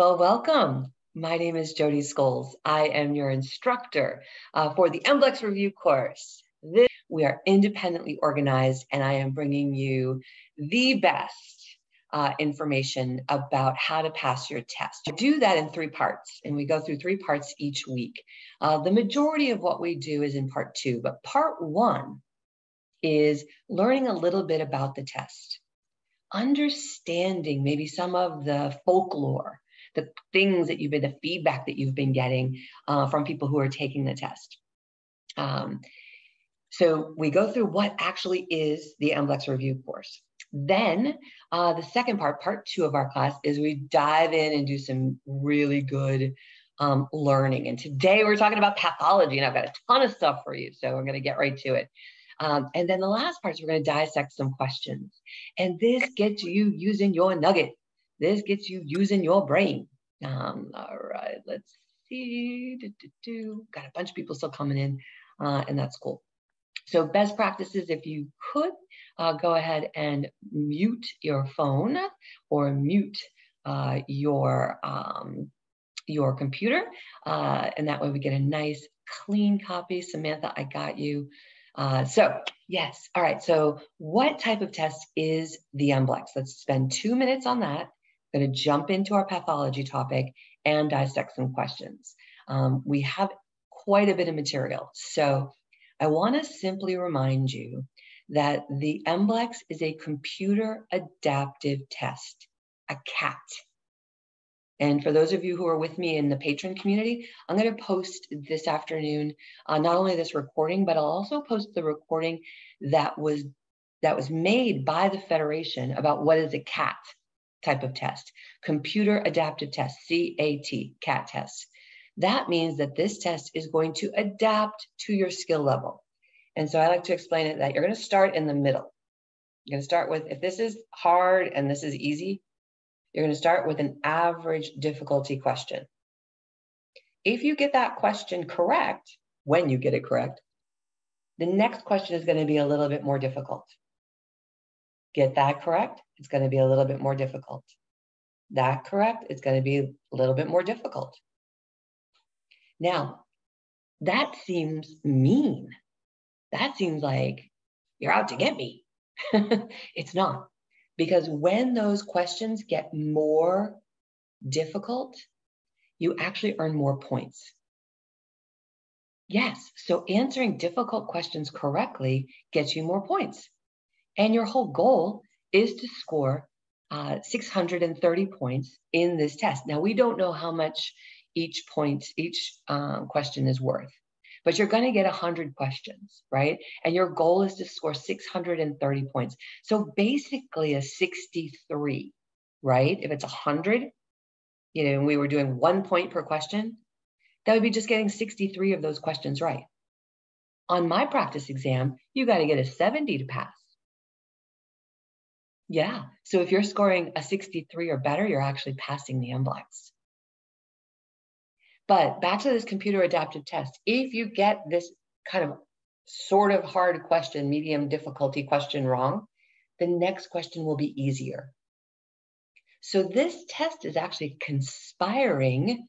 Well, welcome. My name is Jodi Scholes. I am your instructor uh, for the MBLEX Review course. This, we are independently organized, and I am bringing you the best uh, information about how to pass your test. I do that in three parts, and we go through three parts each week. Uh, the majority of what we do is in part two, but part one is learning a little bit about the test, understanding maybe some of the folklore the things that you've been, the feedback that you've been getting uh, from people who are taking the test. Um, so we go through what actually is the MBLEX review course. Then uh, the second part, part two of our class, is we dive in and do some really good um, learning. And today we're talking about pathology, and I've got a ton of stuff for you. So we're going to get right to it. Um, and then the last part is we're going to dissect some questions. And this gets you using your nugget. This gets you using your brain. Um, all right, let's see. Do, do, do. Got a bunch of people still coming in, uh, and that's cool. So best practices, if you could, uh, go ahead and mute your phone or mute uh, your, um, your computer. Uh, and that way we get a nice clean copy. Samantha, I got you. Uh, so yes, all right. So what type of test is the MBLEX? Let's spend two minutes on that going to jump into our pathology topic and dissect some questions. Um, we have quite a bit of material. So I want to simply remind you that the MBLEX is a computer adaptive test, a CAT. And for those of you who are with me in the patron community, I'm going to post this afternoon uh, not only this recording, but I'll also post the recording that was that was made by the Federation about what is a CAT type of test, computer adaptive test, CAT, CAT test. That means that this test is going to adapt to your skill level. And so I like to explain it that you're going to start in the middle. You're going to start with, if this is hard and this is easy, you're going to start with an average difficulty question. If you get that question correct, when you get it correct, the next question is going to be a little bit more difficult. Get that correct, it's going to be a little bit more difficult. That correct, it's going to be a little bit more difficult. Now, that seems mean. That seems like you're out to get me. it's not. Because when those questions get more difficult, you actually earn more points. Yes, so answering difficult questions correctly gets you more points. And your whole goal is to score uh, 630 points in this test. Now, we don't know how much each point, each um, question is worth, but you're going to get 100 questions, right? And your goal is to score 630 points. So basically a 63, right? If it's 100, you know, and we were doing one point per question, that would be just getting 63 of those questions right. On my practice exam, you got to get a 70 to pass. Yeah. So if you're scoring a 63 or better, you're actually passing the MBLEX. But back to this computer adaptive test, if you get this kind of sort of hard question, medium difficulty question wrong, the next question will be easier. So this test is actually conspiring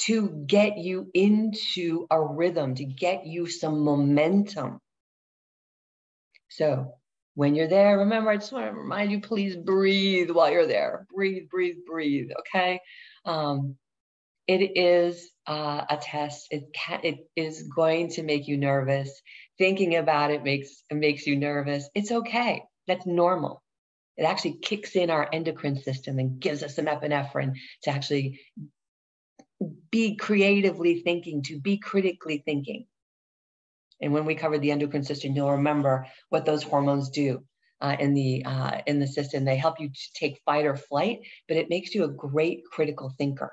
to get you into a rhythm, to get you some momentum. So when you're there, remember, I just want to remind you, please breathe while you're there. Breathe, breathe, breathe. Okay. Um, it is uh, a test. It can, it is going to make you nervous. Thinking about it makes it makes you nervous. It's okay. That's normal. It actually kicks in our endocrine system and gives us some epinephrine to actually be creatively thinking, to be critically thinking. And when we cover the endocrine system, you'll remember what those hormones do uh, in the uh, in the system. They help you to take fight or flight, but it makes you a great critical thinker.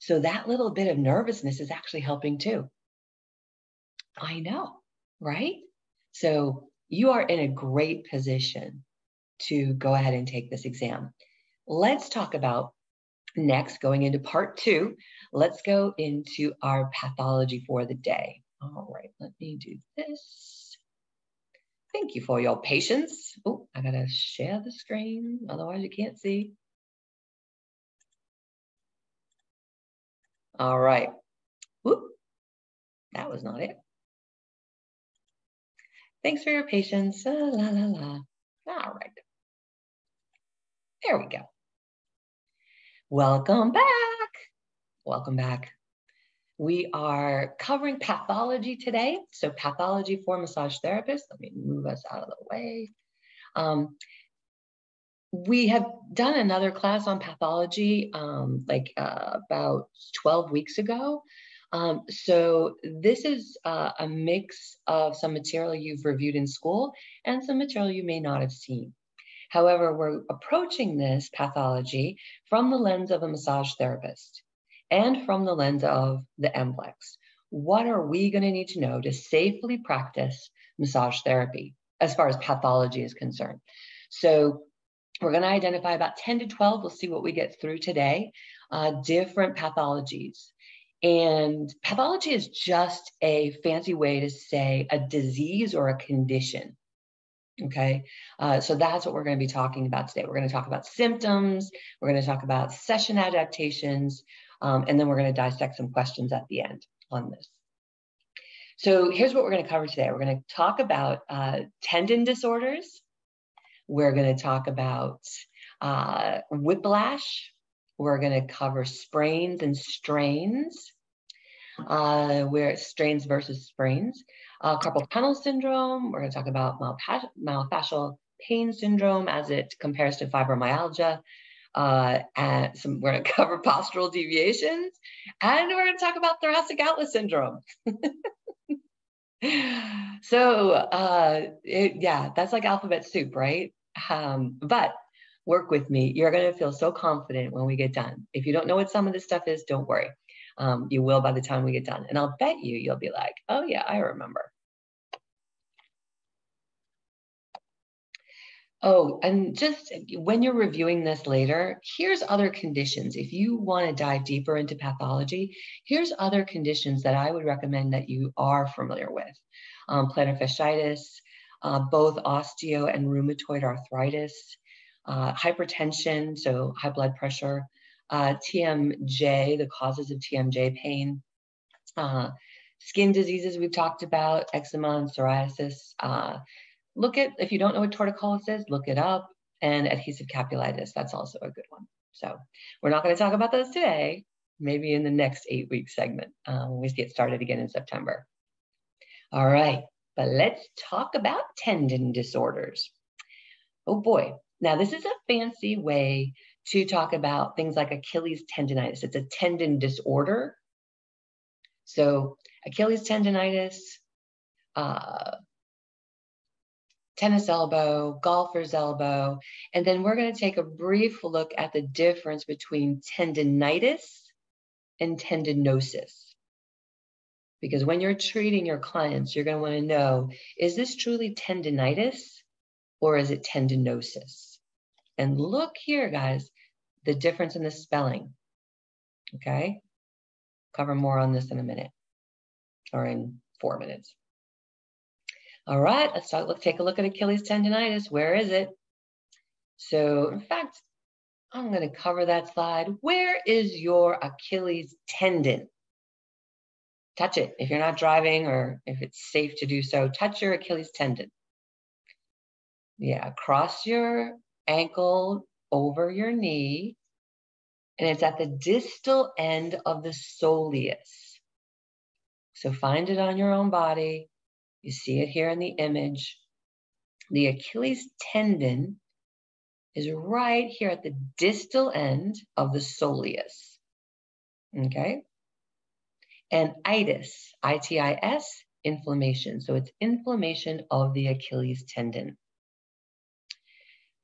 So that little bit of nervousness is actually helping too. I know, right? So you are in a great position to go ahead and take this exam. Let's talk about next, going into part two, let's go into our pathology for the day. All right, let me do this. Thank you for your patience. Oh, I gotta share the screen, otherwise you can't see. All right. Whoop. That was not it. Thanks for your patience. Uh, la, la, la. All right. There we go. Welcome back. Welcome back. We are covering pathology today. So pathology for massage therapists. Let me move us out of the way. Um, we have done another class on pathology um, like uh, about 12 weeks ago. Um, so this is uh, a mix of some material you've reviewed in school and some material you may not have seen. However, we're approaching this pathology from the lens of a massage therapist and from the lens of the MBLEX. What are we going to need to know to safely practice massage therapy as far as pathology is concerned? So we're going to identify about 10 to 12. We'll see what we get through today. Uh, different pathologies. And pathology is just a fancy way to say a disease or a condition. Okay, uh, so that's what we're going to be talking about today. We're going to talk about symptoms, we're going to talk about session adaptations, um, and then we're going to dissect some questions at the end on this. So here's what we're going to cover today. We're going to talk about uh, tendon disorders, we're going to talk about uh, whiplash. We're going to cover sprains and strains, uh, where strains versus sprains. Uh, carpal tunnel syndrome. We're going to talk about myofascial pain syndrome as it compares to fibromyalgia. Uh, and some, we're going to cover postural deviations, and we're going to talk about thoracic outlet syndrome. so uh, it, yeah, that's like alphabet soup, right? Um, but work with me. You're going to feel so confident when we get done. If you don't know what some of this stuff is, don't worry. Um, you will by the time we get done. And I'll bet you, you'll be like, oh, yeah, I remember. Oh, and just when you're reviewing this later, here's other conditions. If you want to dive deeper into pathology, here's other conditions that I would recommend that you are familiar with. Um, plantar fasciitis, uh, both osteo and rheumatoid arthritis, uh, hypertension, so high blood pressure, uh, TMJ, the causes of TMJ pain, uh, skin diseases we've talked about, eczema and psoriasis. Look at, if you don't know what torticollis is, look it up, and adhesive capsulitis, that's also a good one. So we're not going to talk about those today, maybe in the next eight week segment uh, when we get started again in September. All right, but let's talk about tendon disorders. Oh boy. Now, this is a fancy way to talk about things like Achilles tendonitis. It's a tendon disorder. So, Achilles tendonitis, uh, tennis elbow, golfer's elbow, and then we're going to take a brief look at the difference between tendonitis and tendinosis. Because when you're treating your clients, you're going to want to know is this truly tendonitis or is it tendinosis? And look here, guys, the difference in the spelling. Okay? Cover more on this in a minute or in four minutes. All right, let's talk, let's take a look at Achilles tendonitis. Where is it? So, in fact, I'm going to cover that slide. Where is your Achilles tendon? touch it. If you're not driving or if it's safe to do so, touch your Achilles tendon. Yeah, cross your ankle over your knee, and it's at the distal end of the soleus. So find it on your own body. You see it here in the image. The Achilles tendon is right here at the distal end of the soleus. Okay? and itis, I-T-I-S, inflammation. So it's inflammation of the Achilles tendon.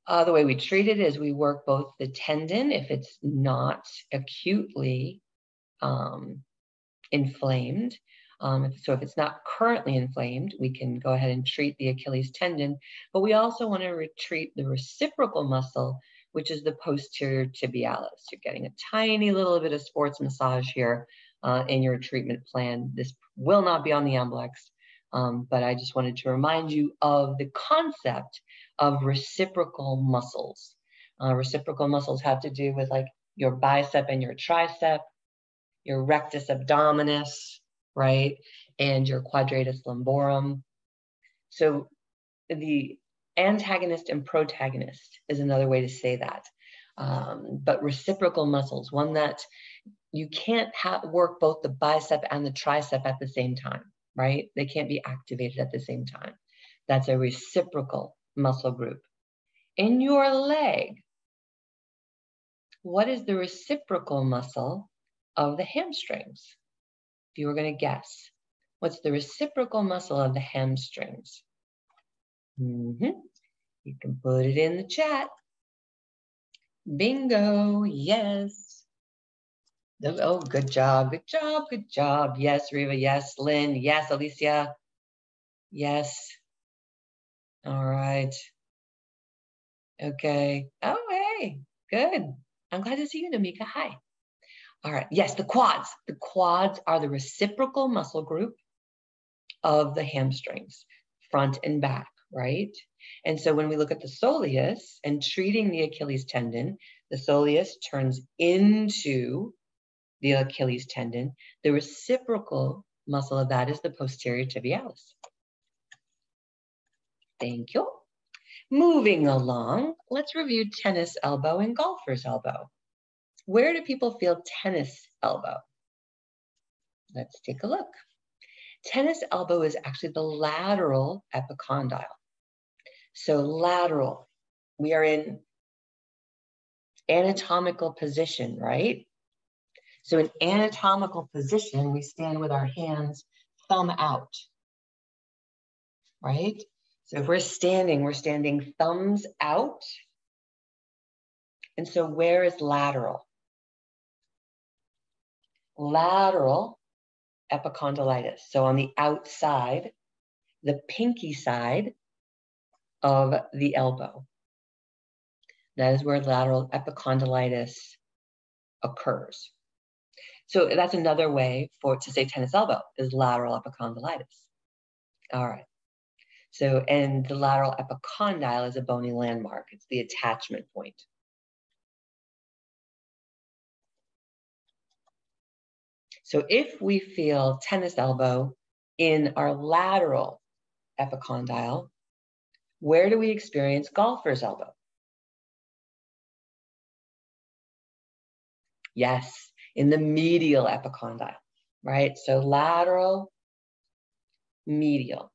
Uh, the way we treat it is we work both the tendon if it's not acutely um, inflamed. Um, so if it's not currently inflamed, we can go ahead and treat the Achilles tendon, but we also want to treat the reciprocal muscle, which is the posterior tibialis. You're getting a tiny little bit of sports massage here uh, in your treatment plan. This will not be on the MBLEX, um, but I just wanted to remind you of the concept of reciprocal muscles. Uh, reciprocal muscles have to do with like your bicep and your tricep. your rectus abdominis, right? And your quadratus lumborum. So the antagonist and protagonist is another way to say that. Um, but reciprocal muscles, one that you can't work both the bicep and the tricep at the same time, right? They can't be activated at the same time. That's a reciprocal muscle group. In your leg, what is the reciprocal muscle of the hamstrings? If you were going to guess, what's the reciprocal muscle of the hamstrings? Mm -hmm. You can put it in the chat. Bingo, yes. Oh, good job, good job, good job. Yes, Riva, yes, Lynn, yes, Alicia, yes. All right. Okay. Oh, hey, good. I'm glad to see you, Namika. Hi. All right. Yes, the quads. The quads are the reciprocal muscle group of the hamstrings, front and back, right? And so when we look at the soleus and treating the Achilles tendon, the soleus turns into the Achilles tendon. The reciprocal muscle of that is the posterior tibialis. Thank you. Moving along, let's review tennis elbow and golfer's elbow. Where do people feel tennis elbow? Let's take a look. Tennis elbow is actually the lateral epicondyle. So lateral, we are in anatomical position, right? So in anatomical position, we stand with our hands thumb out, right? So if we're standing, we're standing thumbs out. And so where is lateral? Lateral epicondylitis. So on the outside, the pinky side of the elbow. That is where lateral epicondylitis occurs. So that's another way for to say tennis elbow is lateral epicondylitis. All right. So, and the lateral epicondyle is a bony landmark. It's the attachment point. So if we feel tennis elbow in our lateral epicondyle, where do we experience golfer's elbow? Yes, in the medial epicondyle, right? So lateral, medial.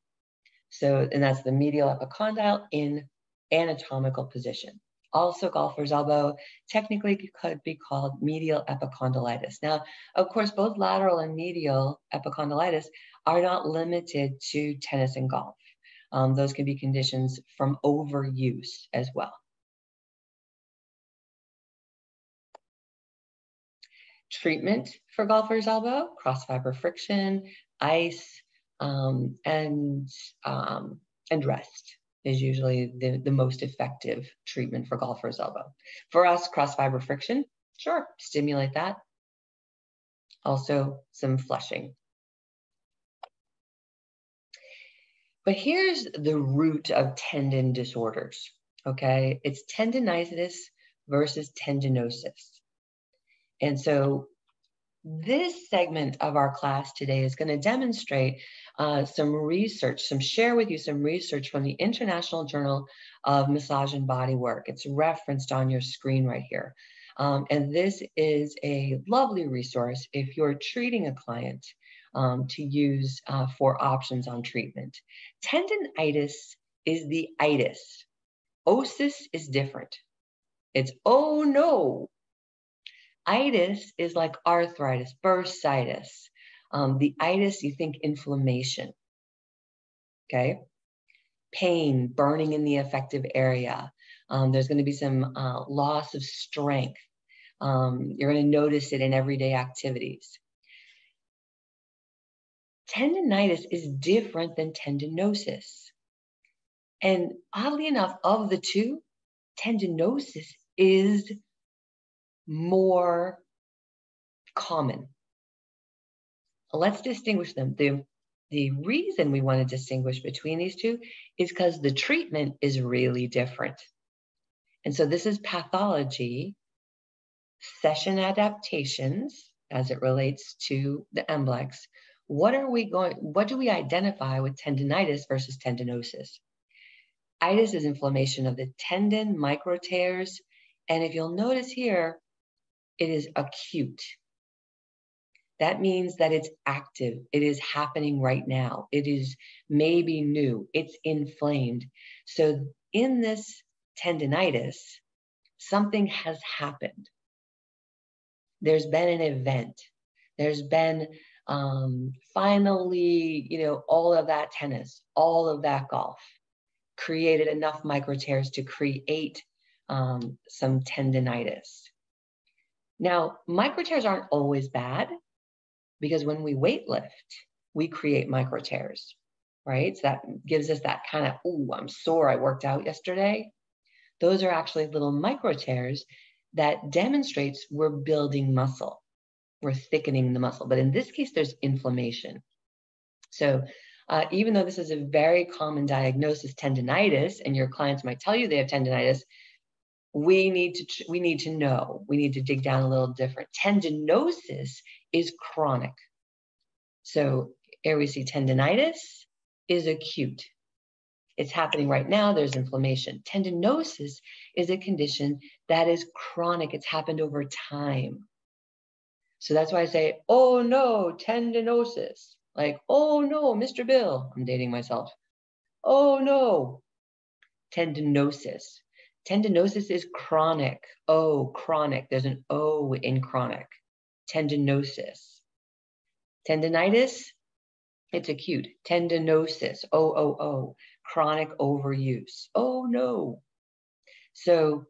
So, and that's the medial epicondyle in anatomical position. Also, golfer's elbow technically could be called medial epicondylitis. Now, of course, both lateral and medial epicondylitis are not limited to tennis and golf. Um, those can be conditions from overuse as well. Treatment for golfer's elbow, cross fiber friction, ice, um, and um, and rest is usually the, the most effective treatment for golfer's elbow. For us, cross fiber friction, sure, stimulate that. Also, some flushing. But here's the root of tendon disorders, okay? It's tendinitis versus tendinosis. And so this segment of our class today is going to demonstrate uh, some research, some share with you some research from the International Journal of Massage and Bodywork. It's referenced on your screen right here. Um, and this is a lovely resource if you're treating a client um, to use uh, for options on treatment. Tendonitis is the itis. Osis is different. It's, oh no, Itis is like arthritis, bursitis. Um, the itis, you think inflammation. Okay. Pain, burning in the affective area. Um, there's going to be some uh, loss of strength. Um, you're going to notice it in everyday activities. Tendinitis is different than tendinosis. And oddly enough, of the two, tendinosis is more common. Let's distinguish them. The, the reason we want to distinguish between these two is because the treatment is really different. And so this is pathology, session adaptations, as it relates to the MBLEX, what are we going, what do we identify with tendonitis versus tendinosis? Itis is inflammation of the tendon, micro tears, and if you'll notice here, it is acute. That means that it's active. It is happening right now. It is maybe new. It's inflamed. So in this tendonitis, something has happened. There's been an event. There's been um, finally, you know, all of that tennis, all of that golf created enough micro tears to create um, some tendonitis. Now, micro tears aren't always bad because when we weight lift, we create micro tears, right? So that gives us that kind of, oh, I'm sore, I worked out yesterday. Those are actually little micro tears that demonstrates we're building muscle. We're thickening the muscle. But in this case, there's inflammation. So uh, even though this is a very common diagnosis, tendonitis, and your clients might tell you they have tendonitis, we need to we need to know. We need to dig down a little different. Tendinosis is chronic. So see tendonitis is acute. It's happening right now. There's inflammation. Tendinosis is a condition that is chronic. It's happened over time. So that's why I say, oh no, tendinosis. Like, oh no, Mr. Bill, I'm dating myself. Oh no, tendinosis. Tendinosis is chronic. Oh, chronic. There's an O in chronic. Tendinosis. Tendinitis, it's acute. Tendinosis, O O O, chronic overuse. Oh no. So,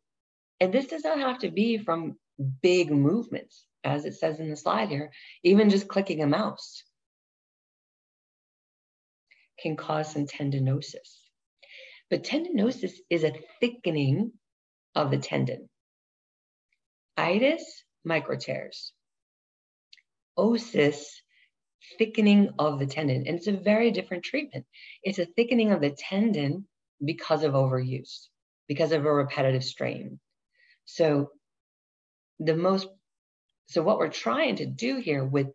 and this does not have to be from big movements, as it says in the slide here, even just clicking a mouse can cause some tendinosis. But tendinosis is a thickening of the tendon. Itis, microtears. Osis, thickening of the tendon. And it's a very different treatment. It's a thickening of the tendon because of overuse, because of a repetitive strain. So the most, so what we're trying to do here with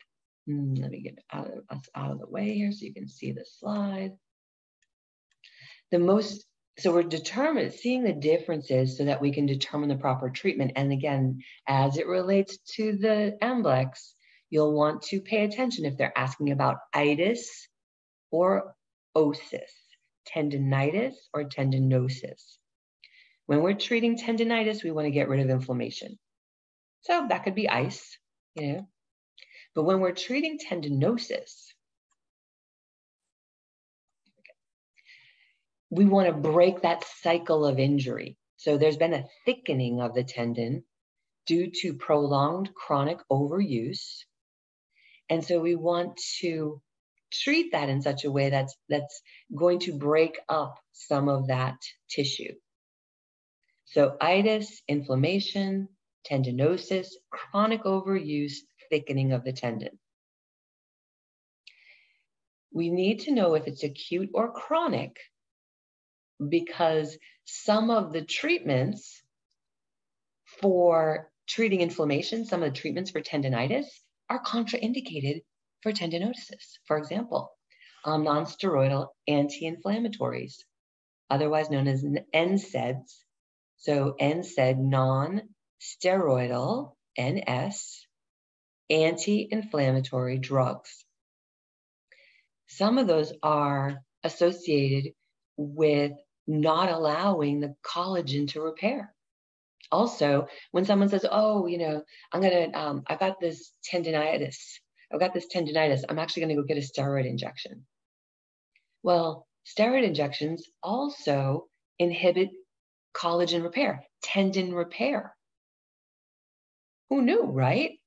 Hmm, let me get out of, us out of the way here so you can see the slide. The most, so we're determined, seeing the differences so that we can determine the proper treatment. And again, as it relates to the MBLEX, you'll want to pay attention if they're asking about itis or osis, tendinitis or tendinosis. When we're treating tendinitis, we want to get rid of inflammation. So that could be ice, you know, but when we're treating tendinosis, we want to break that cycle of injury. So there's been a thickening of the tendon due to prolonged chronic overuse. And so we want to treat that in such a way that's that's going to break up some of that tissue. So itis, inflammation, tendinosis, chronic overuse, thickening of the tendon. We need to know if it's acute or chronic because some of the treatments for treating inflammation, some of the treatments for tendonitis are contraindicated for tendinosis. For example, um, nonsteroidal anti-inflammatories, otherwise known as NSAIDs. So NSAID, non-steroidal, NS, anti-inflammatory drugs. Some of those are associated with not allowing the collagen to repair. Also, when someone says, "Oh, you know, I'm gonna, um, I've got this tendonitis. I've got this tendonitis. I'm actually gonna go get a steroid injection." Well, steroid injections also inhibit collagen repair, tendon repair. Who knew, right?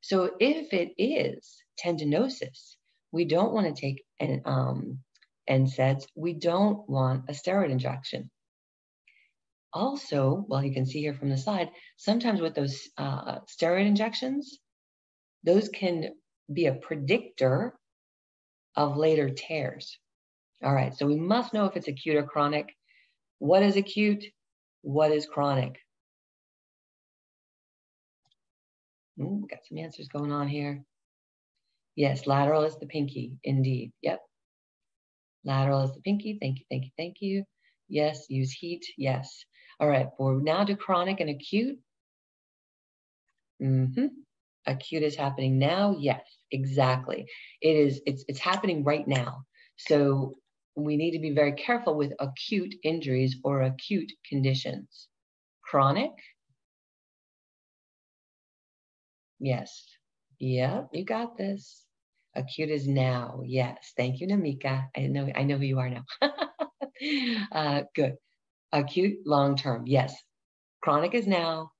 So if it is tendinosis, we don't want to take an um, NSAIDs. We don't want a steroid injection. Also, well, you can see here from the slide, sometimes with those uh, steroid injections, those can be a predictor of later tears. All right, so we must know if it's acute or chronic. What is acute? What is chronic? Ooh, got some answers going on here. Yes, lateral is the pinky, indeed. Yep. Lateral is the pinky. Thank you, thank you, thank you. Yes, use heat. Yes. All right, we're now to chronic and acute. Mm-hmm. Acute is happening now. Yes, exactly. It is. It's it's happening right now. So we need to be very careful with acute injuries or acute conditions. Chronic. Yes. Yeah, you got this. Acute is now. Yes. Thank you, Namika. I know I know who you are now. uh, good. Acute, long term. Yes. Chronic is now.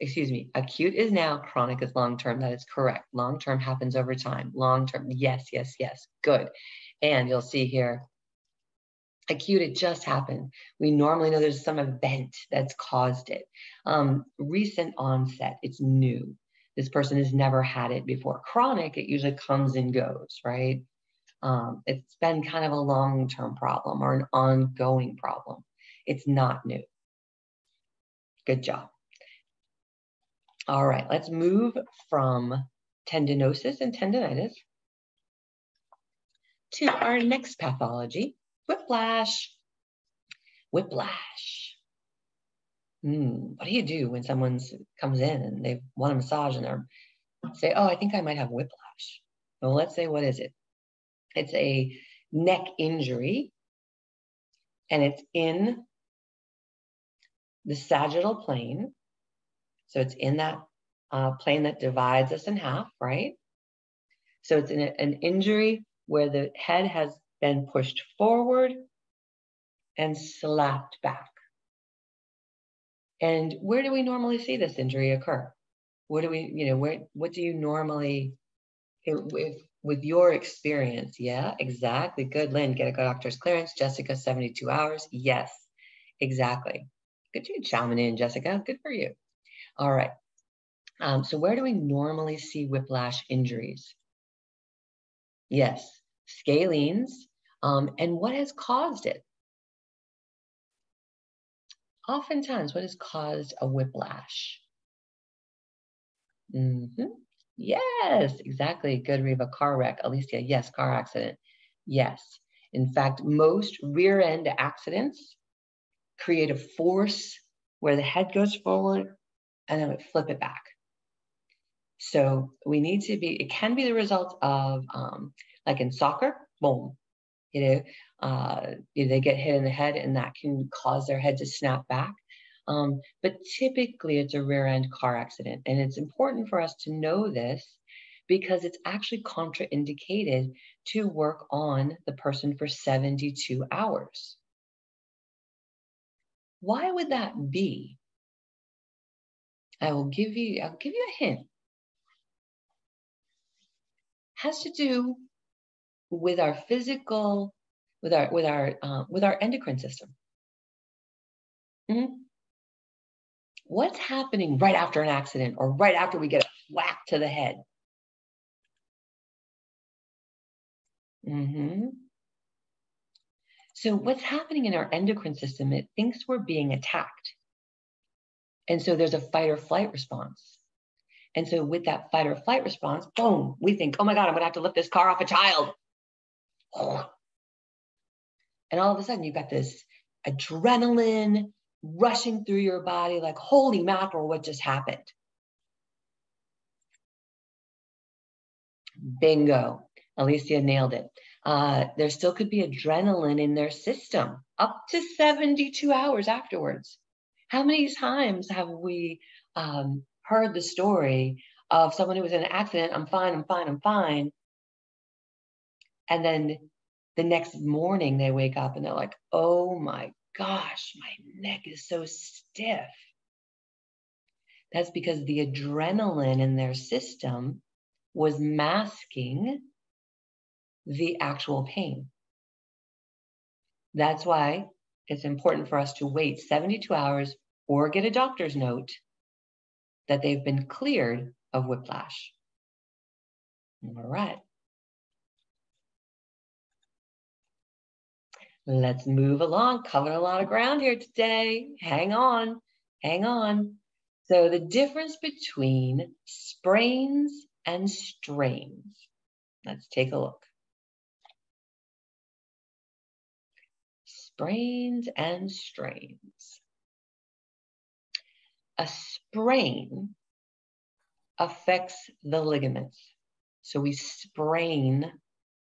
Excuse me. Acute is now. Chronic is long term. That is correct. Long term happens over time. Long term. Yes, yes, yes. Good. And you'll see here, acute, it just happened. We normally know there's some event that's caused it. Um, recent onset, it's new. This person has never had it before. Chronic, it usually comes and goes, right? Um, it's been kind of a long term problem or an ongoing problem. It's not new. Good job. All right, let's move from tendinosis and tendonitis to our next pathology, whiplash. Whiplash. Hmm, what do you do when someone comes in and they want a massage and they're say, oh, I think I might have whiplash. Well, let's say, what is it? It's a neck injury and it's in the sagittal plane. So it's in that uh, plane that divides us in half, right? So it's an, an injury where the head has been pushed forward and slapped back. And where do we normally see this injury occur? What do we, you know, where, what do you normally, with, with your experience? Yeah, exactly. Good, Lynn. Get a doctor's clearance. Jessica, 72 hours. Yes, exactly. Good to chiming in, Jessica. Good for you. All right. Um, so where do we normally see whiplash injuries? Yes, scalenes. Um, and what has caused it? Oftentimes, what has caused a whiplash? Mm-hmm. Yes, exactly. Good, Reva. Car wreck. Alicia, yes, car accident. Yes. In fact, most rear end accidents create a force where the head goes forward and then we flip it back. So we need to be, it can be the result of, um, like in soccer, boom, you know, uh, they get hit in the head and that can cause their head to snap back. Um, but typically it's a rear end car accident. And it's important for us to know this because it's actually contraindicated to work on the person for 72 hours. Why would that be? I will give you, I'll give you a hint. Has to do with our physical, with our with our uh, with our endocrine system. Mm-hmm. What's happening right after an accident or right after we get a whack to the head? Mm-hmm. So what's happening in our endocrine system? It thinks we're being attacked. And so there's a fight or flight response. And so with that fight or flight response, boom, we think, oh my God, I'm gonna have to lift this car off a child. And all of a sudden you've got this adrenaline rushing through your body, like, holy mackerel, what just happened? Bingo. Alicia nailed it. Uh, there still could be adrenaline in their system up to 72 hours afterwards. How many times have we um, heard the story of someone who was in an accident? I'm fine, I'm fine, I'm fine. And then the next morning they wake up and they're like, oh my gosh, my neck is so stiff. That's because the adrenaline in their system was masking the actual pain. That's why it's important for us to wait 72 hours or get a doctor's note that they've been cleared of whiplash. All right. Let's move along, covering a lot of ground here today. Hang on, hang on. So the difference between sprains and strains. Let's take a look. Sprains and strains. A sprain affects the ligaments. So we sprain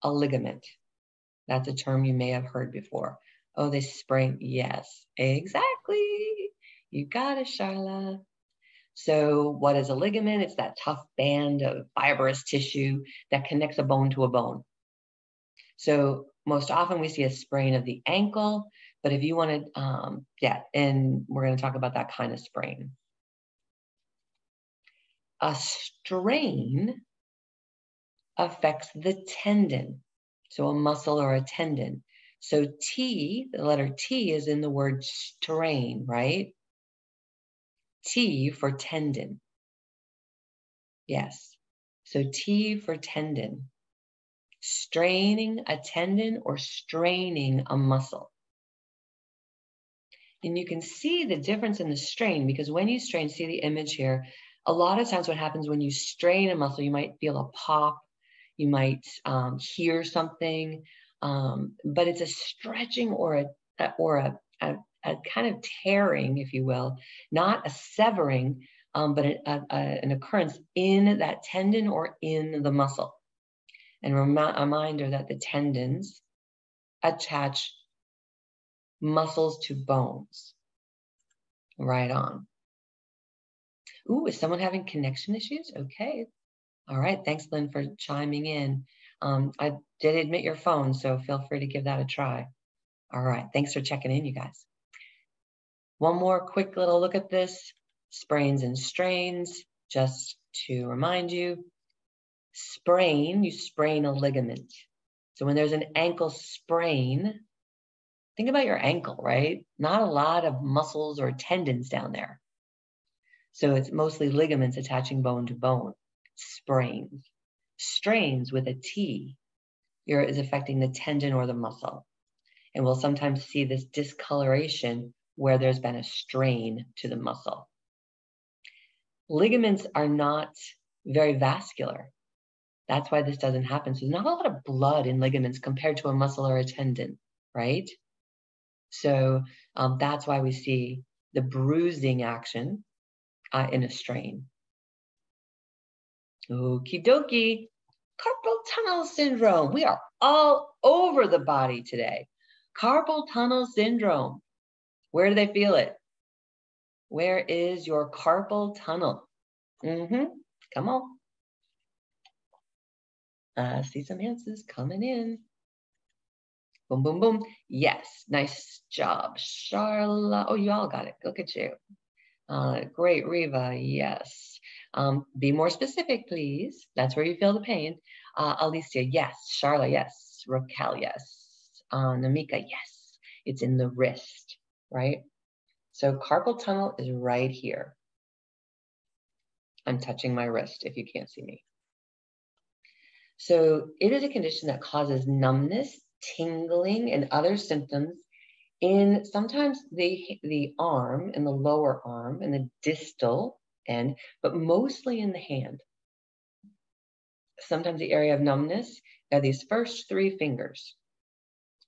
a ligament. That's a term you may have heard before. Oh, they sprain. Yes, exactly. You got it, Charla. So, what is a ligament? It's that tough band of fibrous tissue that connects a bone to a bone. So, most often we see a sprain of the ankle, but if you want to, um, yeah, and we're going to talk about that kind of sprain. A strain affects the tendon, so a muscle or a tendon. So T, the letter T is in the word strain, right? T for tendon. Yes. So T for tendon. Straining a tendon or straining a muscle. And you can see the difference in the strain because when you strain, see the image here, a lot of times what happens when you strain a muscle, you might feel a pop, you might um, hear something, um, but it's a stretching or a, or a, a, a, kind of tearing, if you will, not a severing, um, but a, an occurrence in that tendon or in the muscle. And rem- reminder that the tendons attach muscles to bones. Right on. Ooh, is someone having connection issues? Okay. All right. Thanks, Lynn, for chiming in. Um, I did admit your phone, so feel free to give that a try. All right. Thanks for checking in, you guys. One more quick little look at this sprains and strains, just to remind you. Sprain, you sprain a ligament. So when there's an ankle sprain, think about your ankle, right? Not a lot of muscles or tendons down there. So it's mostly ligaments attaching bone to bone, sprains. Strains with a T is affecting the tendon or the muscle. And we'll sometimes see this discoloration where there's been a strain to the muscle. Ligaments are not very vascular. That's why this doesn't happen. So there's not a lot of blood in ligaments compared to a muscle or a tendon, right? So um, that's why we see the bruising action uh, in a strain. Okie dokie. Carpal tunnel syndrome. We are all over the body today. Carpal tunnel syndrome. Where do they feel it? Where is your carpal tunnel? Mm-hmm. Come on. I see some answers coming in. Boom, boom, boom. Yes, nice job, Charlotte. Oh, you all got it. Look at you. Uh, great, Riva. Yes. Um, be more specific, please. That's where you feel the pain. Uh, Alicia, yes. Charla, yes. Raquel, yes. Uh, Namika, yes. It's in the wrist right? So carpal tunnel is right here. I'm touching my wrist if you can't see me. So it is a condition that causes numbness, tingling, and other symptoms in sometimes the, the arm and the lower arm and the distal end, but mostly in the hand. Sometimes the area of numbness are these first three fingers,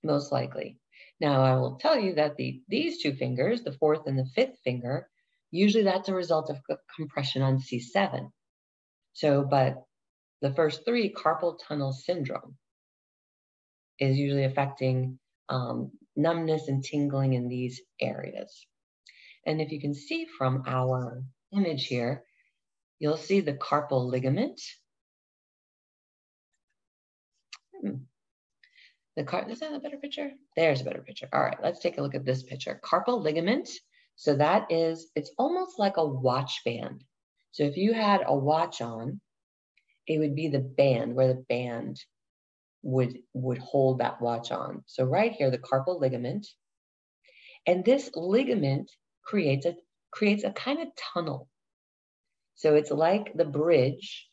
most likely. Now, I will tell you that the these two fingers, the fourth and the fifth finger, usually that's a result of compression on C7. So, but the first three, carpal tunnel syndrome, is usually affecting um, numbness and tingling in these areas. And if you can see from our image here, you'll see the carpal ligament. Hmm. The car, is that a better picture? There's a better picture. All right, let's take a look at this picture. Carpal ligament. So that is, it's almost like a watch band. So if you had a watch on, it would be the band where the band would, would hold that watch on. So right here, the carpal ligament. And this ligament creates a, creates a kind of tunnel. So it's like the bridge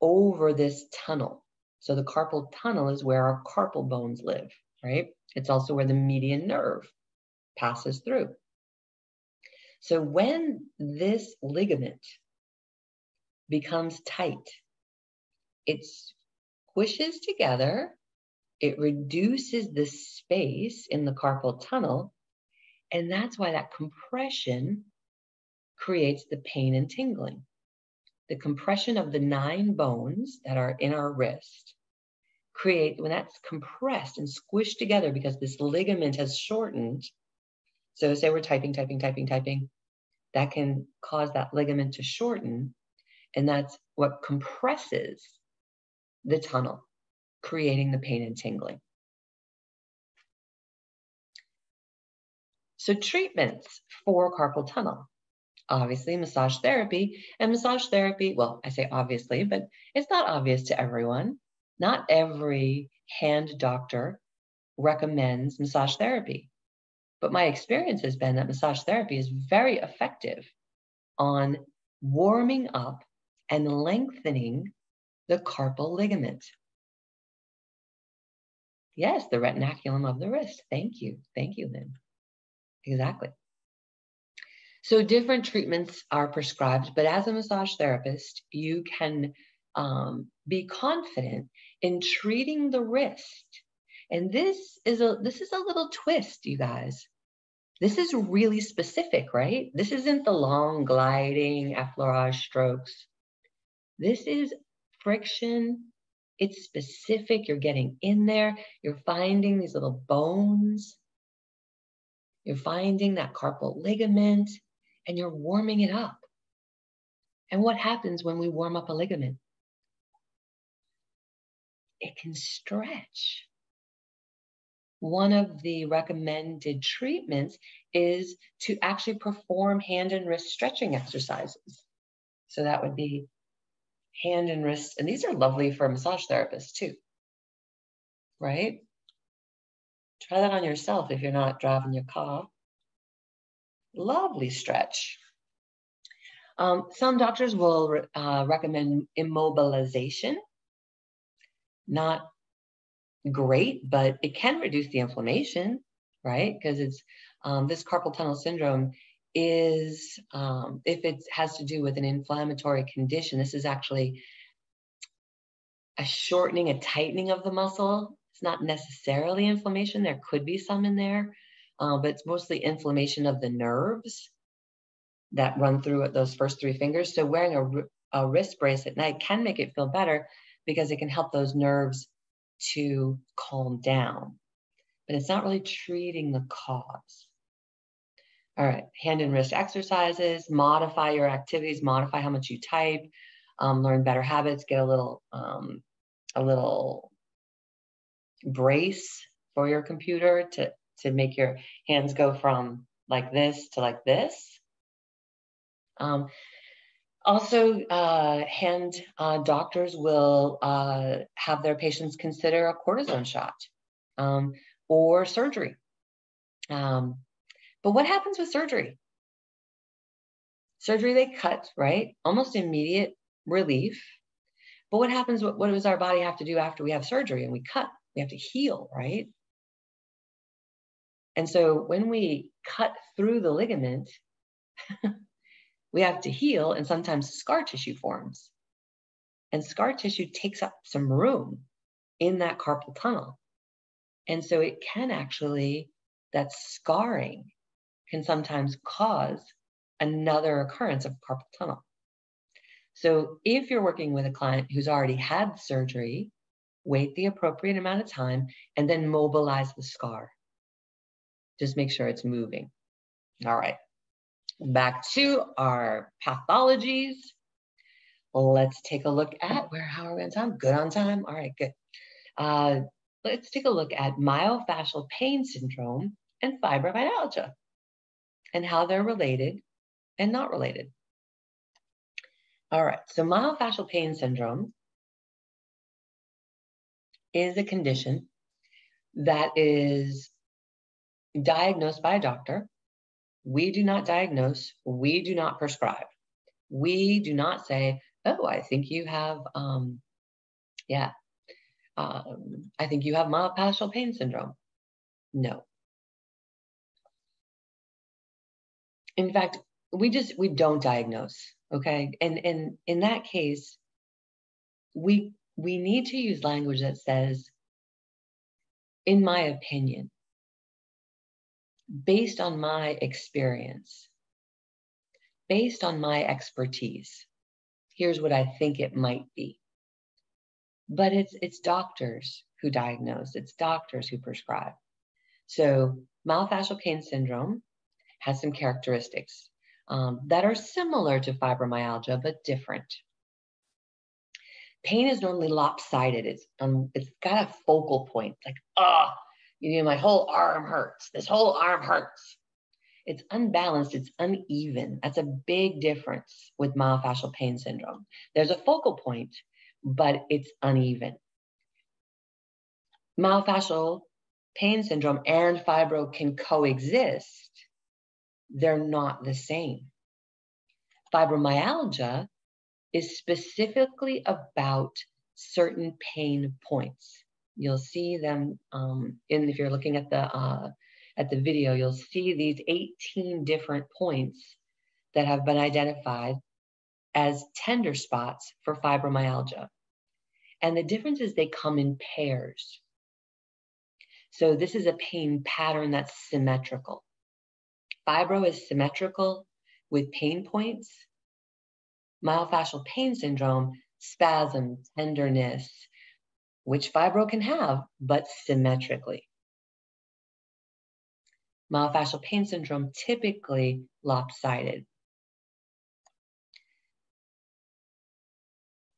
over this tunnel. So the carpal tunnel is where our carpal bones live, right? It's also where the median nerve passes through. So when this ligament becomes tight, it squishes together, it reduces the space in the carpal tunnel, and that's why that compression creates the pain and tingling. The compression of the nine bones that are in our wrist create, when that's compressed and squished together because this ligament has shortened. So, say we're typing, typing, typing, typing, that can cause that ligament to shorten. And that's what compresses the tunnel, creating the pain and tingling. So, treatments for carpal tunnel obviously massage therapy and massage therapy well i say obviously but it's not obvious to everyone not every hand doctor recommends massage therapy. But my experience has been that massage therapy is very effective on warming up and lengthening the carpal ligament. Yes, the retinaculum of the wrist. Thank you. Thank you, Lynn. Exactly. So different treatments are prescribed, but as a massage therapist, you can um, be confident in treating the wrist. And this is a this is a little twist, you guys. This is really specific, right? This isn't the long gliding effleurage strokes. This is friction. It's specific. You're getting in there. You're finding these little bones. You're finding that carpal ligament and you're warming it up. And what happens when we warm up a ligament? it can stretch. One of the recommended treatments is to actually perform hand and wrist stretching exercises. So that would be hand and wrist, and these are lovely for massage therapists too, right? Try that on yourself if you're not driving your car. Lovely stretch. Um, some doctors will uh, recommend immobilization not great, but it can reduce the inflammation, right? Because it's um, this carpal tunnel syndrome is, um, if it has to do with an inflammatory condition, this is actually a shortening, a tightening of the muscle. It's not necessarily inflammation. There could be some in there, uh, but it's mostly inflammation of the nerves that run through those first three fingers. So wearing a, a wrist brace at night can make it feel better because it can help those nerves to calm down. But it's not really treating the cause. All right, hand and wrist exercises, modify your activities, modify how much you type, um, learn better habits, get a little um, a little brace for your computer to, to make your hands go from like this to like this. Um, also, uh, hand uh, doctors will uh, have their patients consider a cortisone shot um, or surgery. Um, but what happens with surgery? Surgery, they cut, right? Almost immediate relief. But what happens? What, what does our body have to do after we have surgery and we cut? We have to heal, right? And so when we cut through the ligament, we have to heal, and sometimes scar tissue forms. And scar tissue takes up some room in that carpal tunnel. And so it can actually, that scarring can sometimes cause another occurrence of carpal tunnel. So if you're working with a client who's already had surgery, wait the appropriate amount of time and then mobilize the scar. Just make sure it's moving. All right back to our pathologies. Let's take a look at where, how are we on time? Good on time? All right, good. Uh, let's take a look at myofascial pain syndrome and fibromyalgia and how they're related and not related. All right, so myofascial pain syndrome is a condition that is diagnosed by a doctor we do not diagnose, we do not prescribe. We do not say, oh, I think you have, um, yeah, um, I think you have myofascial pain syndrome. No. In fact, we just we don't diagnose okay and and in that case we we need to use language that says in my opinion based on my experience based on my expertise here's what i think it might be but it's it's doctors who diagnose it's doctors who prescribe so myofascial pain syndrome has some characteristics um, that are similar to fibromyalgia, but different. Pain is normally lopsided. It's um, it's got a focal point, like ah, oh, you know, my whole arm hurts. This whole arm hurts. It's unbalanced. It's uneven. That's a big difference with myofascial pain syndrome. There's a focal point, but it's uneven. Myofascial pain syndrome and fibro can coexist they're not the same. Fibromyalgia is specifically about certain pain points. You'll see them um, in if you're looking at the uh, at the video, you'll see these 18 different points that have been identified as tender spots for fibromyalgia. And the difference is they come in pairs. So this is a pain pattern that's symmetrical fibro is symmetrical with pain points. Myofascial pain syndrome, spasm, tenderness, which fibro can have, but symmetrically. Myofascial pain syndrome typically lopsided.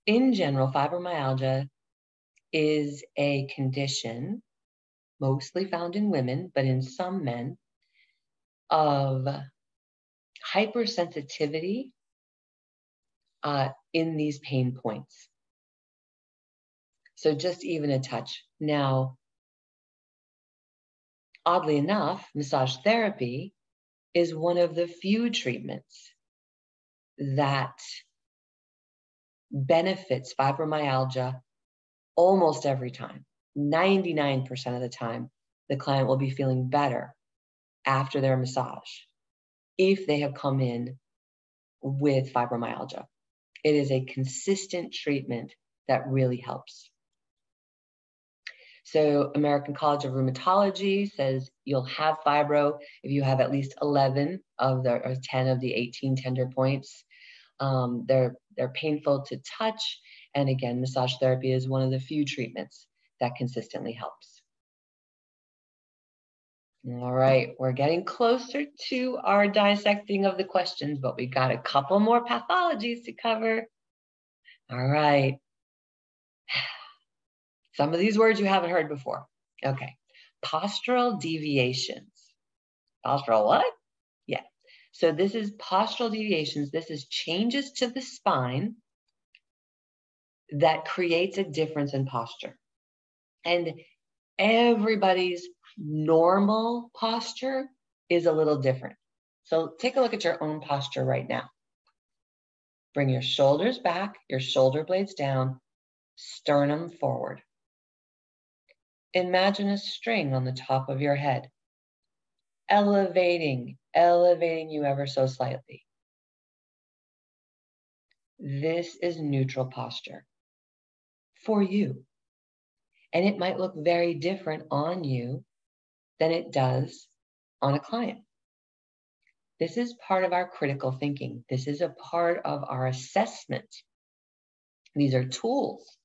In general, fibromyalgia is a condition mostly found in women, but in some men, of hypersensitivity uh, in these pain points. So just even a touch. Now, oddly enough, massage therapy is one of the few treatments that benefits fibromyalgia almost every time. 99% of the time, the client will be feeling better after their massage if they have come in with fibromyalgia. It is a consistent treatment that really helps. So, American College of Rheumatology says you'll have fibro if you have at least 11 of the or 10 of the 18 tender points. Um, they're they're painful to touch, and again, massage therapy is one of the few treatments that consistently helps. All right, we're getting closer to our dissecting of the questions, but we got a couple more pathologies to cover. All right. Some of these words you haven't heard before. Okay. Postural deviations. Postural what? Yeah. So this is postural deviations. This is changes to the spine that creates a difference in posture. And everybody's normal posture is a little different. So take a look at your own posture right now. Bring your shoulders back, your shoulder blades down, sternum forward. Imagine a string on the top of your head, elevating, elevating you ever so slightly. This is neutral posture for you. And it might look very different on you than it does on a client. This is part of our critical thinking. This is a part of our assessment. These are tools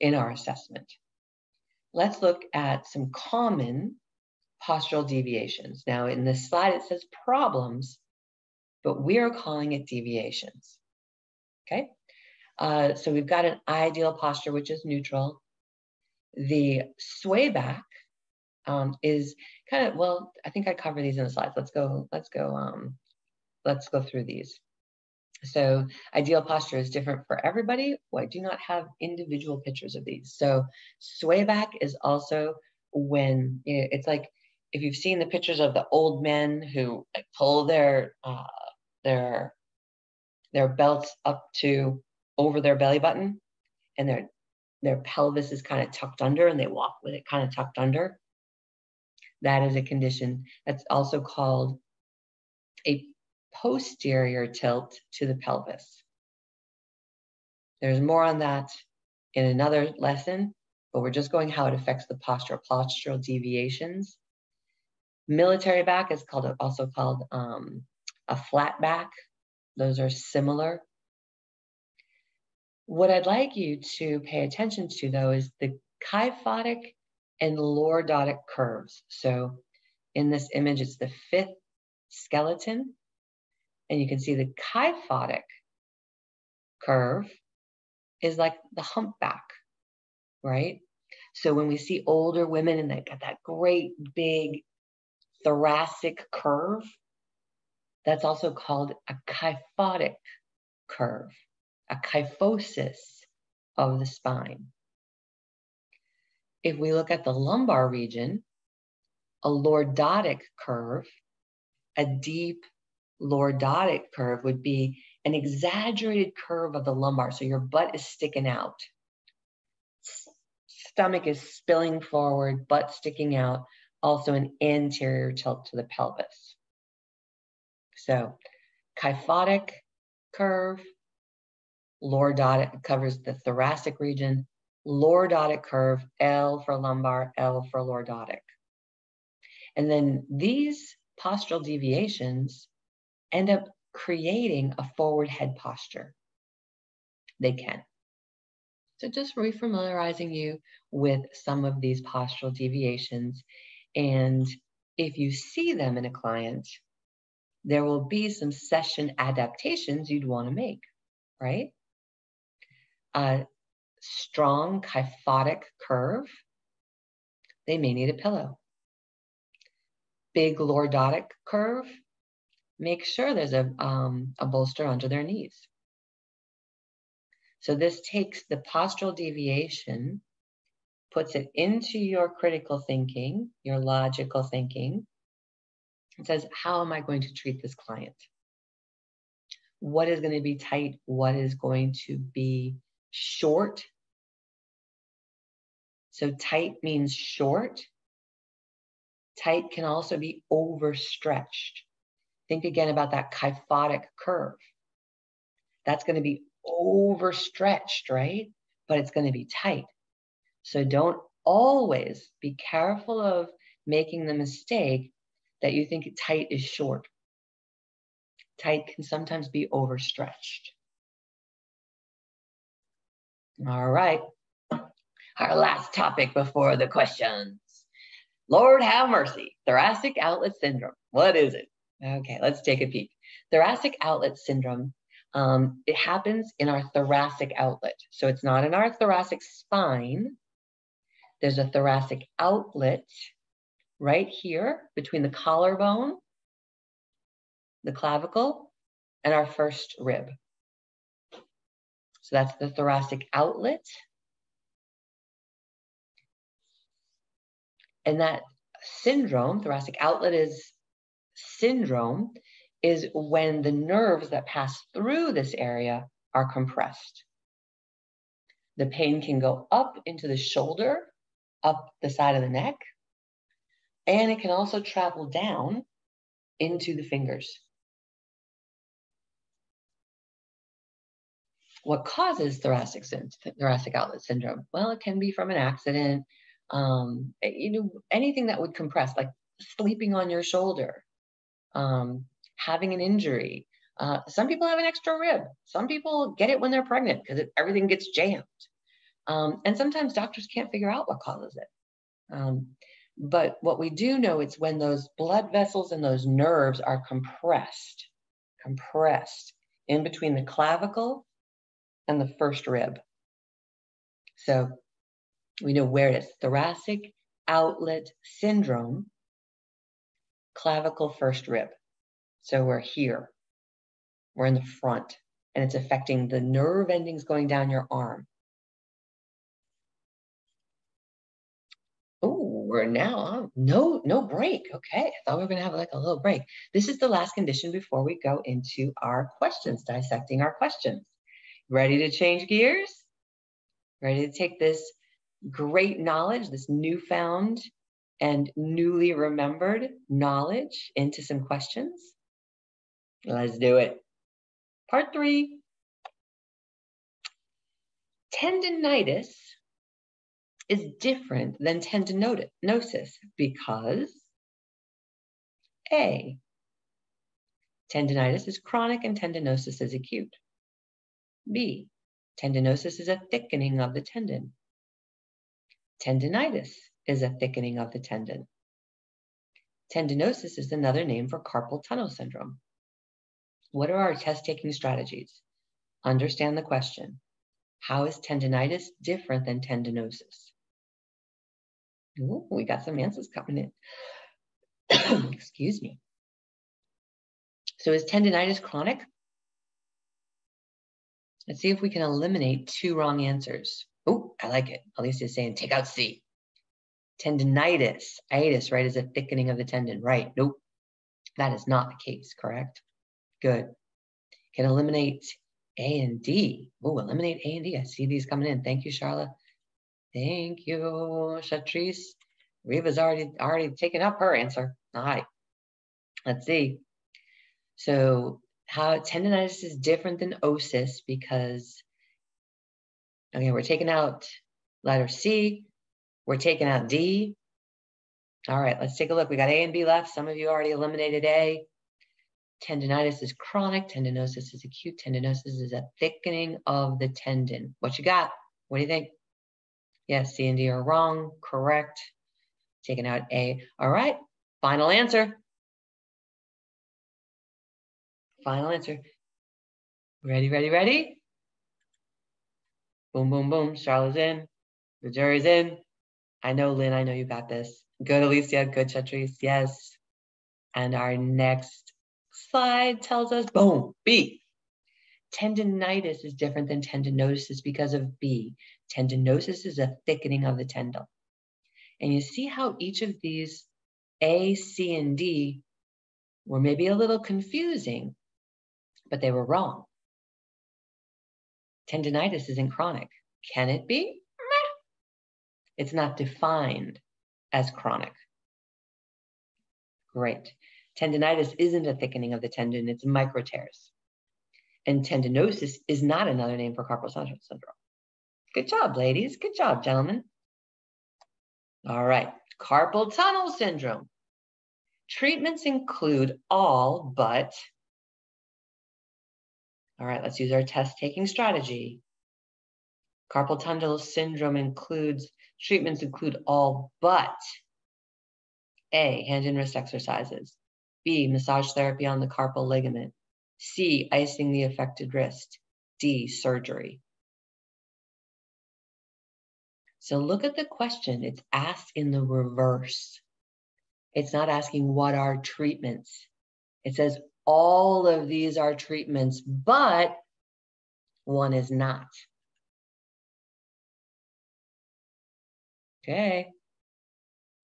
in our assessment. Let's look at some common postural deviations. Now, in this slide, it says problems, but we are calling it deviations. Okay, uh, so we've got an ideal posture, which is neutral. The sway back um, is kind of well i think i cover these in the slides. Let's go let's go um, let's go through these. So ideal posture is different for everybody. Well, i do not have individual pictures of these. So sway back is also when it's like if you've seen the pictures of the old men who pull their uh, their their belts up to over their belly button and their their pelvis is kind of tucked under and they walk with it kind of tucked under that is a condition that's also called a posterior tilt to the pelvis. There's more on that in another lesson, but we're just going how it affects the posture, postural deviations. Military back is called also called um, a flat back. Those are similar. What I'd like you to pay attention to though is the kyphotic and lordotic curves. So in this image, it's the fifth skeleton. And you can see the kyphotic curve is like the humpback, right? So when we see older women and they got that great big thoracic curve, that's also called a kyphotic curve, a kyphosis of the spine. If we look at the lumbar region, a lordotic curve, a deep lordotic curve would be an exaggerated curve of the lumbar. So your butt is sticking out. Stomach is spilling forward, butt sticking out, also an anterior tilt to the pelvis. So kyphotic curve, lordotic covers the thoracic region, lordotic curve, L for lumbar, L for lordotic. And then these postural deviations end up creating a forward head posture. They can. So just refamiliarizing you with some of these postural deviations. And if you see them in a client, there will be some session adaptations you'd want to make, right? A strong kyphotic curve, they may need a pillow. Big lordotic curve, make sure there's a, um, a bolster under their knees. So this takes the postural deviation, puts it into your critical thinking, your logical thinking, and says, how am I going to treat this client? What is going to be tight? What is going to be short? So tight means short. Tight can also be overstretched. Think again about that kyphotic curve. That's going to be overstretched, right? But it's going to be tight. So don't always be careful of making the mistake that you think tight is short. Tight can sometimes be overstretched. All right. Our last topic before the questions. Lord have mercy. Thoracic outlet syndrome. What is it? Okay, let's take a peek. Thoracic outlet syndrome, um, it happens in our thoracic outlet. So it's not in our thoracic spine. There's a thoracic outlet right here between the collarbone, the clavicle, and our first rib. So that's the thoracic outlet. And that syndrome, thoracic outlet is syndrome is when the nerves that pass through this area are compressed. The pain can go up into the shoulder, up the side of the neck, and it can also travel down into the fingers. What causes thoracic, thoracic outlet syndrome? Well, it can be from an accident, um, you know, anything that would compress, like sleeping on your shoulder, um, having an injury. Uh, some people have an extra rib. Some people get it when they're pregnant because everything gets jammed. Um, and sometimes doctors can't figure out what causes it. Um, but what we do know it's when those blood vessels and those nerves are compressed, compressed in between the clavicle and the first rib. So we know where it is thoracic outlet syndrome clavicle first rib. So we're here, we're in the front, and it's affecting the nerve endings going down your arm. Oh, we're now on. No, no break. Okay. I thought we were going to have like a little break. This is the last condition before we go into our questions, dissecting our questions. Ready to change gears? Ready to take this great knowledge, this newfound and newly remembered knowledge into some questions. Let's do it. Part three. Tendinitis is different than tendinosis because A, tendinitis is chronic and tendinosis is acute. B, tendinosis is a thickening of the tendon. Tendinitis is a thickening of the tendon. Tendinosis is another name for carpal tunnel syndrome. What are our test taking strategies? Understand the question. How is tendinitis different than tendinosis? Ooh, we got some answers coming in. Excuse me. So is tendinitis chronic? Let's see if we can eliminate two wrong answers. Oh, I like it. Alicia's saying take out C. Tendinitis, itis, right, is a thickening of the tendon. Right, nope. That is not the case, correct? Good. Can eliminate A and D. Oh, eliminate A and D. I see these coming in. Thank you, Charlotte. Thank you, Shatrice. Reva's already already taken up her answer. All right. Let's see. So how tendonitis is different than osis because okay, we're taking out letter C, we're taking out D. All right, let's take a look. We got A and B left. Some of you already eliminated A. Tendonitis is chronic, tendinosis is acute, tendinosis is a thickening of the tendon. What you got? What do you think? Yes, C and D are wrong, correct. Taking out A. All right, final answer. Final answer. Ready, ready, ready? Boom, boom, boom. Charlotte's in. The jury's in. I know, Lynn, I know you got this. Good, Alicia. Good, Chatrice. Yes. And our next slide tells us, boom, B. Tendinitis is different than tendinosis because of B. Tendinosis is a thickening of the tendon. And you see how each of these A, C, and D were maybe a little confusing, but they were wrong. Tendinitis isn't chronic. Can it be? It's not defined as chronic. Great. Tendinitis isn't a thickening of the tendon, it's micro tears. And tendinosis is not another name for carpal tunnel syndrome. Good job, ladies. Good job, gentlemen. All right, carpal tunnel syndrome. Treatments include all but, all right, let's use our test taking strategy. Carpal tunnel syndrome includes, treatments include all but A, hand and wrist exercises, B, massage therapy on the carpal ligament, C, icing the affected wrist, D, surgery. So look at the question. It's asked in the reverse. It's not asking what are treatments. It says all of these are treatments, but one is not. Okay.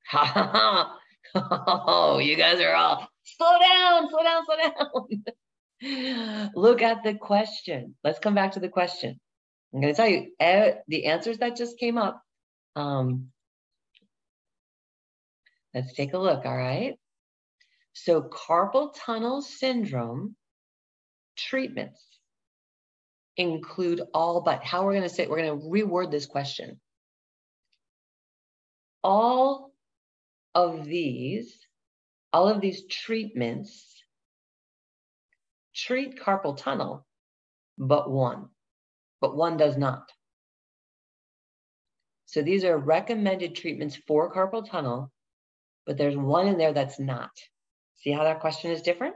Ha ha oh, you guys are all slow down, slow down, slow down. Look at the question. Let's come back to the question. I'm going to tell you the answers that just came up um, let's take a look, all right? So carpal tunnel syndrome treatments include all but, how we're gonna say, we're gonna reword this question. All of these, all of these treatments treat carpal tunnel, but one, but one does not. So these are recommended treatments for carpal tunnel, but there's one in there that's not. See how that question is different?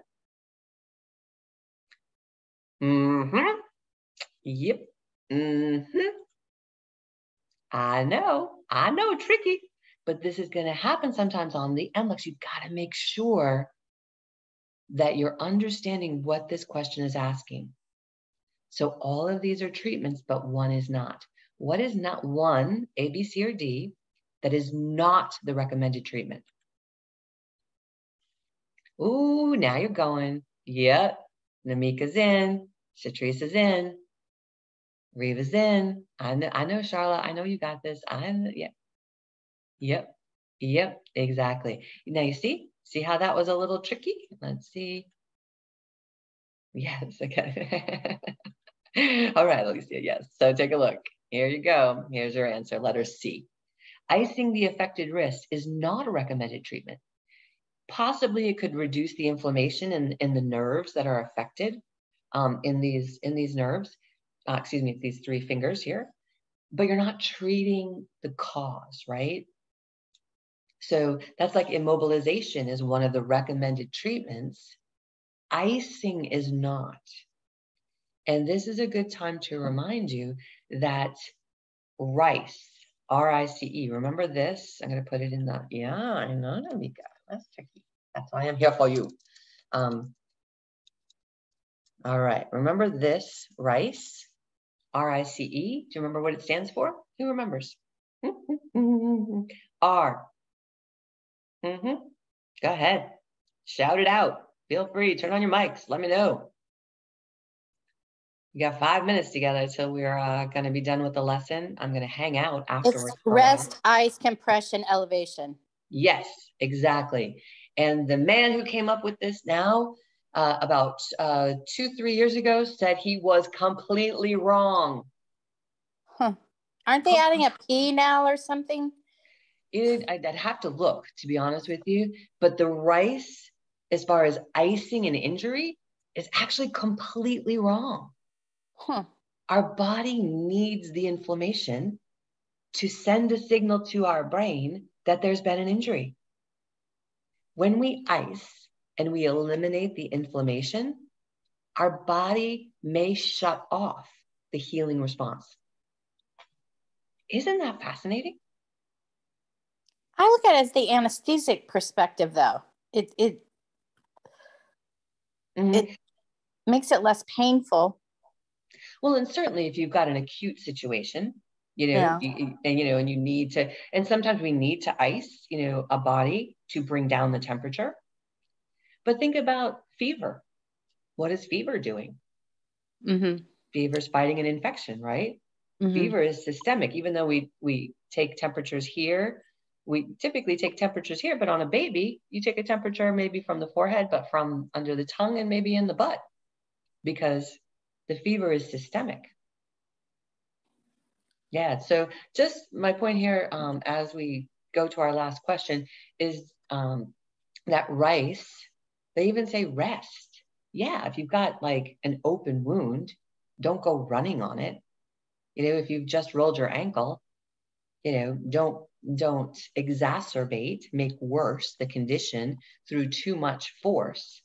Mm-hmm. Yep. Mm-hmm. I know. I know, tricky. But this is going to happen sometimes on the MBLEx. You've got to make sure that you're understanding what this question is asking. So all of these are treatments, but one is not. What is not one, A, B, C, or D, that is not the recommended treatment? Ooh, now you're going. Yep. Namika's in. Shatrice is in. Reva's in. I know, I know, Charlotte. I know you got this. I'm, yeah. Yep. Yep, exactly. Now you see? See how that was a little tricky? Let's see. Yes, okay. All right, Alicia, yes. So take a look. Here you go. Here's your answer, letter C. Icing the affected wrist is not a recommended treatment. Possibly it could reduce the inflammation in, in the nerves that are affected um, in these in these nerves, uh, excuse me, these three fingers here, but you're not treating the cause, right? So that's like immobilization is one of the recommended treatments. Icing is not. And this is a good time to remind you that rice, R I C E, remember this? I'm going to put it in the, yeah, I know, Namika. That's tricky. That's why I'm here for you. Um, all right, remember this, rice, R-I-C-E. Do you remember what it stands for? Who remembers? R. Mm-hmm. Go ahead. Shout it out. Feel free. Turn on your mics. Let me know. We got five minutes together until we're uh, going to be done with the lesson. I'm going to hang out afterwards. It's rest, ice, compression, elevation. Yes, exactly. And the man who came up with this now uh, about uh, two, three years ago said he was completely wrong. Huh. Aren't they adding a P now or something? It, I'd have to look, to be honest with you. But the rice, as far as icing an injury, is actually completely wrong. Huh. Our body needs the inflammation to send a signal to our brain that there's been an injury. When we ice, and we eliminate the inflammation, our body may shut off the healing response. Isn't that fascinating? I look at it as the anesthetic perspective, though. It it mm-hmm. it makes it less painful. Well, and certainly if you've got an acute situation, you know, yeah. you, and you know, and you need to, and sometimes we need to ice, you know, a body to bring down the temperature. But think about fever. What is fever doing? Mm-hmm. Fever is fighting an infection, right? Mm-hmm. Fever is systemic. Even though we we take temperatures here, we typically take temperatures here, but on a baby, you take a temperature maybe from the forehead, but from under the tongue and maybe in the butt, because the fever is systemic. Yeah. So just my point here, um, as we go to our last question, is um, that rice they even say rest. Yeah, if you've got like an open wound, don't go running on it. You know, if you've just rolled your ankle, you know, don't don't exacerbate, make worse the condition through too much force.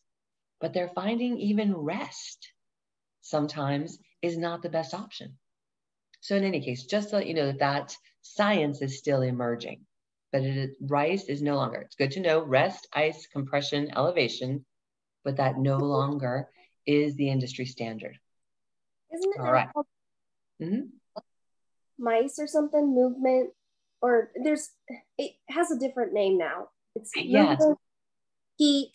But they're finding even rest sometimes is not the best option. So in any case, just to let you know that that science is still emerging but it, rice is no longer. It's good to know rest, ice, compression, elevation, but that no longer is the industry standard. Isn't it All right. Mm-hmm. mice or something movement or there's it has a different name now. It's yeah. heat,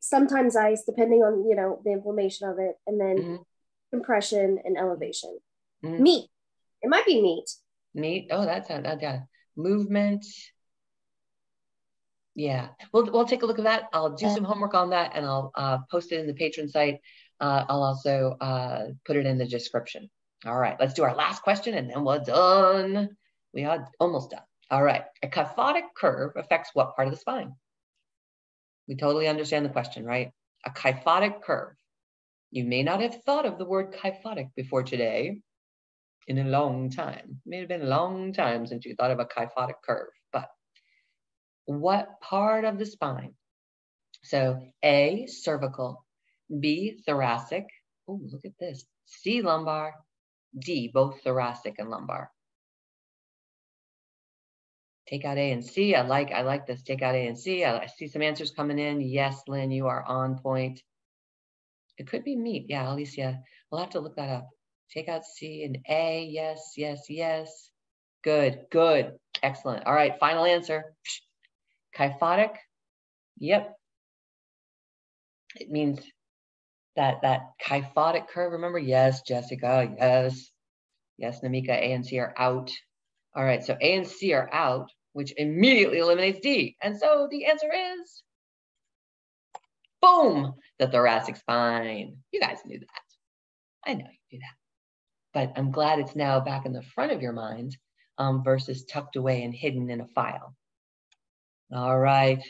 sometimes ice, depending on you know the inflammation of it, and then mm-hmm. compression and elevation. Mm-hmm. Meat. It might be neat. Meat. Oh, that's that. Yeah. Movement. Yeah, we'll, we'll take a look at that. I'll do some homework on that and I'll uh, post it in the Patreon site. Uh, I'll also uh, put it in the description. All right, let's do our last question and then we're done. We are almost done. All right, a kyphotic curve affects what part of the spine? We totally understand the question, right? A kyphotic curve. You may not have thought of the word kyphotic before today in a long time. It may have been a long time since you thought of a kyphotic curve but what part of the spine? So A, cervical, B, thoracic. Oh, look at this. C, lumbar, D, both thoracic and lumbar. Take out A and C. I like, I like this. Take out A and C. I, I see some answers coming in. Yes, Lynn, you are on point. It could be meat. Yeah, Alicia. We'll have to look that up. Take out C and A. Yes, yes, yes. Good, good. Excellent. All right, final answer. Kyphotic, yep. It means that that kyphotic curve, remember? Yes, Jessica, yes. Yes, Namika, A and C are out. All right, so A and C are out, which immediately eliminates D. And so the answer is boom, the thoracic spine. You guys knew that. I know you knew that. But I'm glad it's now back in the front of your mind um, versus tucked away and hidden in a file. All right,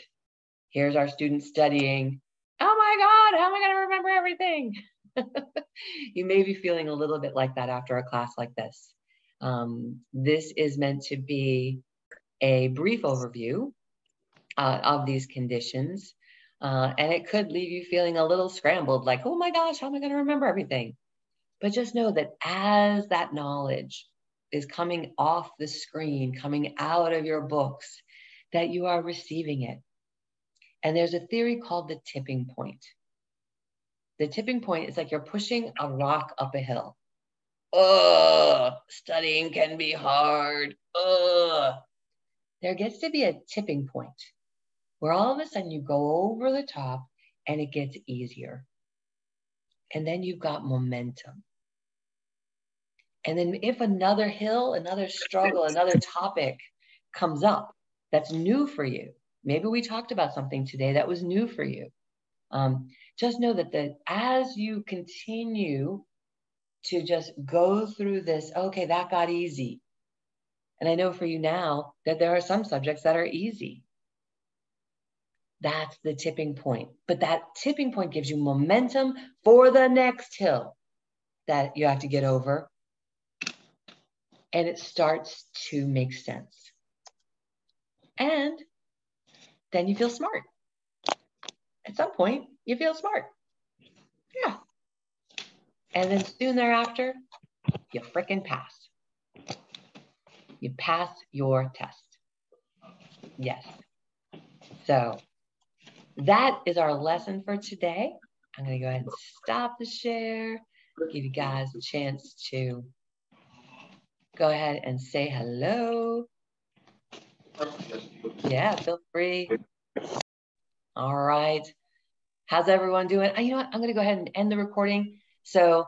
here's our student studying. Oh my God, how am I going to remember everything? you may be feeling a little bit like that after a class like this. Um, this is meant to be a brief overview uh, of these conditions. Uh, and it could leave you feeling a little scrambled, like, oh my gosh, how am I going to remember everything? But just know that as that knowledge is coming off the screen, coming out of your books, that you are receiving it. And there's a theory called the tipping point. The tipping point is like you're pushing a rock up a hill. Ugh, studying can be hard. Ugh. There gets to be a tipping point where all of a sudden you go over the top and it gets easier. And then you've got momentum. And then if another hill, another struggle, another topic comes up that's new for you, maybe we talked about something today that was new for you. Um, just know that the, as you continue to just go through this, okay, that got easy. And I know for you now that there are some subjects that are easy. That's the tipping point. But that tipping point gives you momentum for the next hill that you have to get over. And it starts to make sense. And then you feel smart. At some point, you feel smart. Yeah. And then soon thereafter, you freaking pass. You pass your test. Yes. So that is our lesson for today. I'm going to go ahead and stop the share, give you guys a chance to go ahead and say hello. Yeah, feel free. All right. How's everyone doing? You know what? I'm going to go ahead and end the recording. So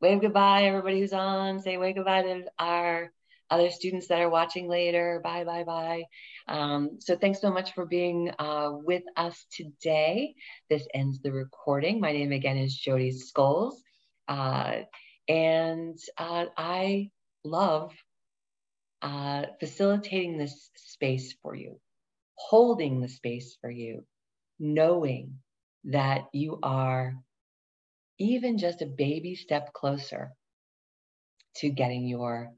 wave goodbye, everybody who's on. Say wave goodbye to our other students that are watching later. Bye, bye, bye. Um, so thanks so much for being uh, with us today. This ends the recording. My name again is Jodi Scholes. Uh, and uh, I love uh, facilitating this space for you, holding the space for you, knowing that you are even just a baby step closer to getting your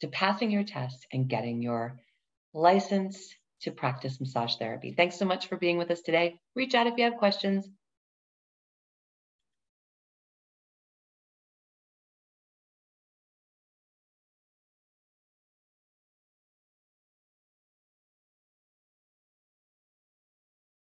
to passing your test and getting your license to practice massage therapy. Thanks so much for being with us today. Reach out if you have questions.